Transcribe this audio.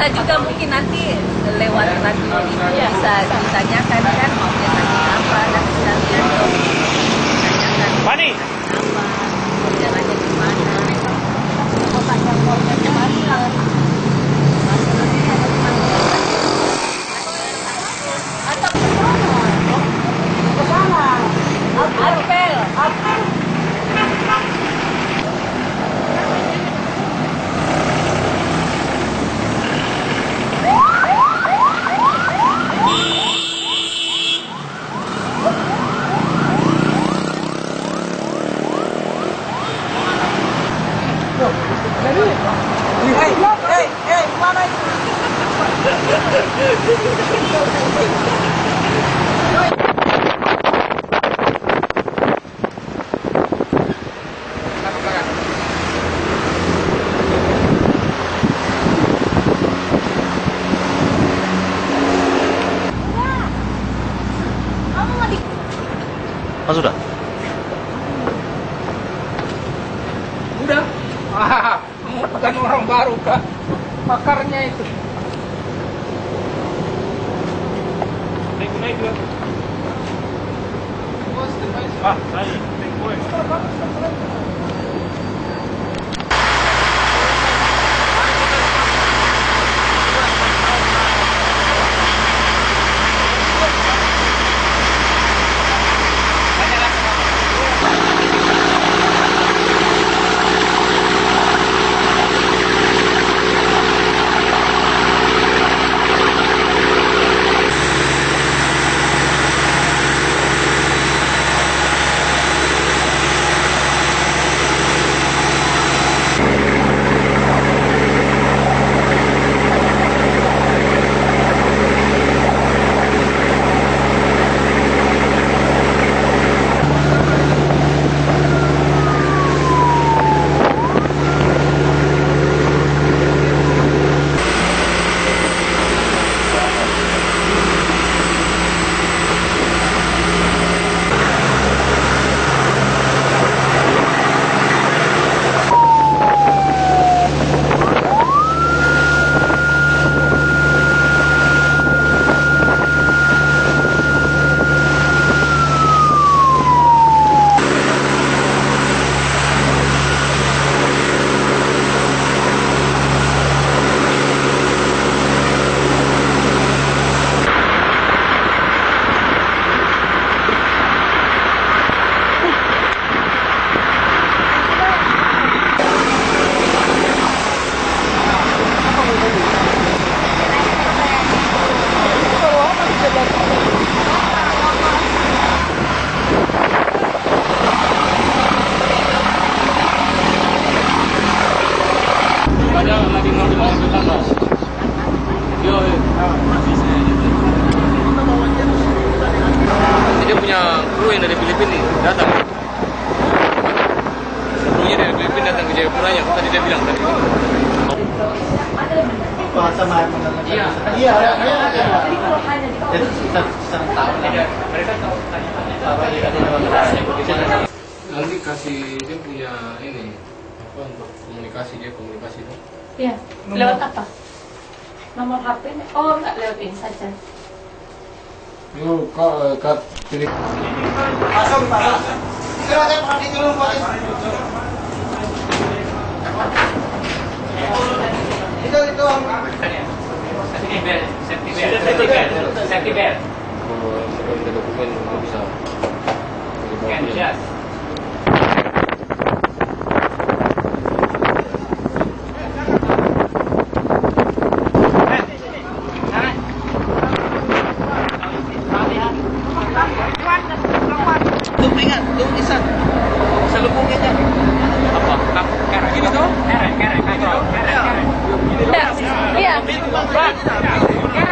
bisa juga mungkin nanti lewat radio itu bisa ditanyakan kan maunya tadi apa dan dong ditanyakan Pani. apa jalannya gimana atau ke sana apel mana itu? Oh sudah. Udah. Ah, bukan orang baru kak. Makarnya itu. Naik naik dua. Ah, naik. Lagi mau. Yo, dia punya kru yang dari Filipina datang. Krunya dari Filipina datang ke Jayapura nya. Tadi dia bilang tadi. bahasa. Iya. Iya, iya, iya. Sekitar tahun. Mereka tahu Nanti kasih dia punya ini apa untuk komunikasi dia komunikasi itu. Iya. Lewat apa? Nomor HP? Oh, enggak lewat ini saja. Yuk, kak, kak, pilih. Pasang, pasang. Silakan Pak dulu buat itu itu Kalau sudah ada dokumen nggak bisa. Dibawa pulang. Itu peringatan, itu bisa. Selubungnya aja. Apa? Kerek ini tuh? Kerek, kerek, kerek, kerek. Iya. Iya,